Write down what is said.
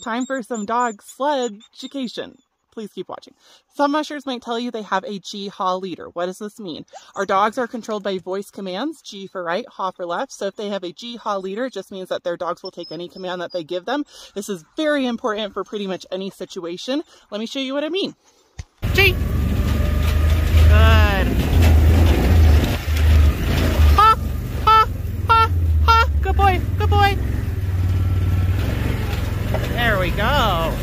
time for some dog sled education. Please keep watching. Some mushers might tell you they have a Gee Haw leader. What does this mean? Our dogs are controlled by voice commands, Gee for right, Haw for left. So if they have a Gee Haw leader, it just means that their dogs will take any command that they give them. This is very important for pretty much any situation. Let me show you what I mean. Gee. There we go.